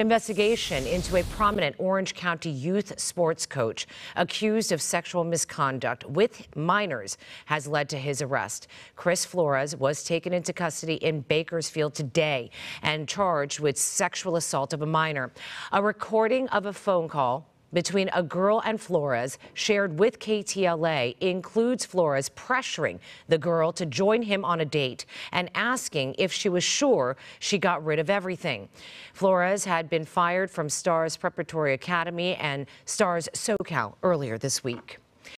Investigation into a prominent Orange County youth sports coach accused of sexual misconduct with minors has led to his arrest. Chris Flores was taken into custody in Bakersfield today and charged with sexual assault of a minor. A recording of a phone call between a girl and Flores shared with KTLA includes Flores pressuring the girl to join him on a date and asking if she was sure she got rid of everything. Flores had been fired from Stars Preparatory Academy and Stars SoCal earlier this week.